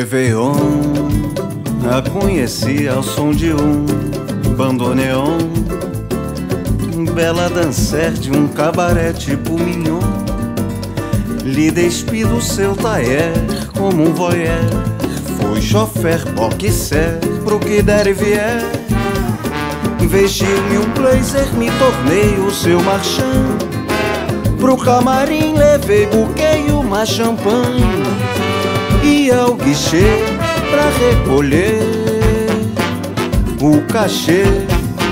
Réveillon, a conheci ao som de um bandoneon. Bela dancer de um cabaré tipo mignon. Lhe despi do seu taer como um voyeur. Fui chofer, boxer, pro que der e vier. Vestiu-me um blazer, me tornei o seu marchand. Pro camarim levei buquê e uma champanhe E ao guichê pra recolher O cachê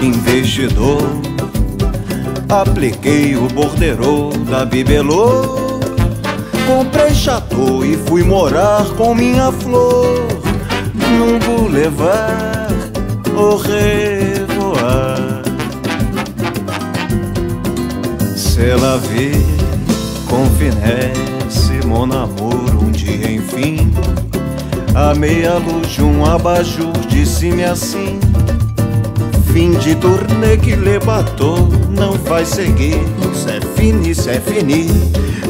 investidor Apliquei o borderô da bibelô Comprei chateau e fui morar com minha flor. Num boulevard au revoar. C'est la vie com finesse, mon amour, dia enfim. A meia luz de um abajur disse-me assim: Fim de turnê que lhe batou, não vai seguir. Cê é fini, cê é fini,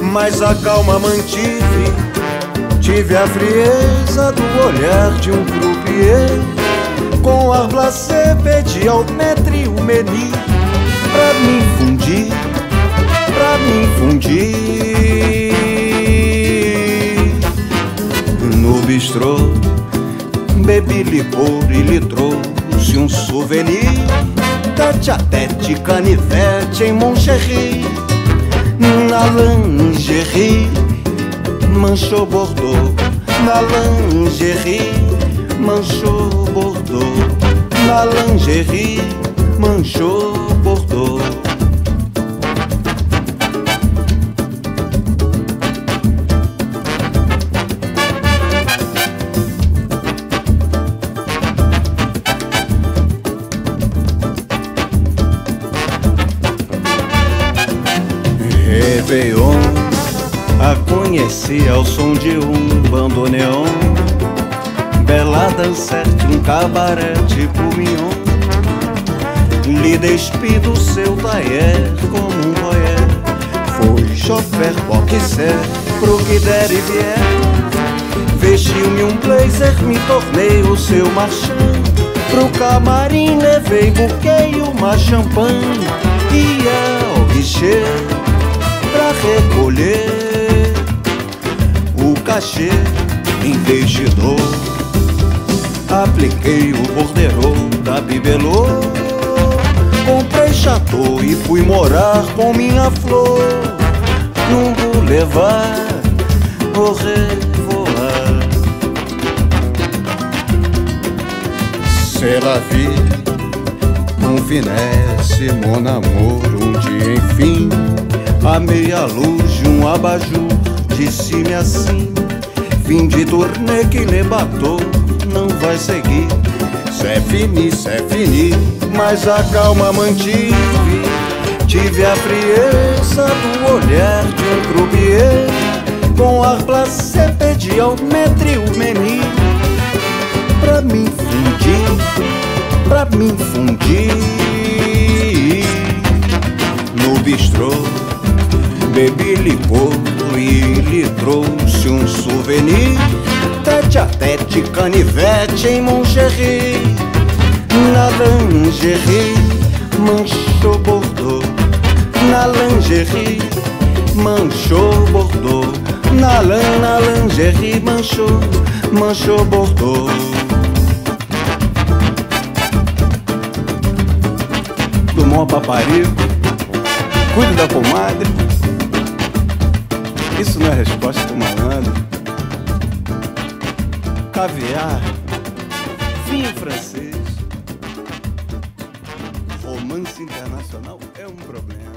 mas a calma mantive. Tive a frieza do olhar de um croupier. Com ar blasé, pedi ao maître o meni pra me fundir pra me fundir Bistrô bebi licor e lhe trouxe um souvenir Tete a tete, canivete em Moncherry. Na lingerie manchou Bordeaux. Na lingerie manchou Bordeaux. Na lingerie manchou Réveillon A conheci ao som de um bandoneon Bela dançar de um cabaré tipo mignon Lhe despi seu taer como um voyeur Foi chofer, boxer, pro que der e vier. Vestiu-me um blazer, me tornei o seu marchand. Pro camarim levei buquê e uma champanhe. E ao guichê pra recolher o cachê investidor. Apliquei o borderô da bibelô, comprei chateau e fui morar com minha flor num boulevard au revoar. La vie, com finesse, mon amour, um dia enfim a meia luz de um abajur disse-me assim Fim de turnê que lhe batou, não vai seguir. Cê fini, cê fini, mas a calma mantive. Tive a frieza do olhar de um croupier. Com ar placé pedi ao maître o meni Pra me fundir, pra me fundir. No bistrô bebi licor e lhe trouxe um souvenir. Tete a tete, canivete em Moncherry Na lingerie, manchou Bordeaux. Na lingerie, manchou Bordeaux. Na lã, na lingerie, manchou, manchou Bordeaux. Tomou paparico, cuide da comadre isso não é resposta do malandro. Caviar, vinho francês, romance internacional é um problema.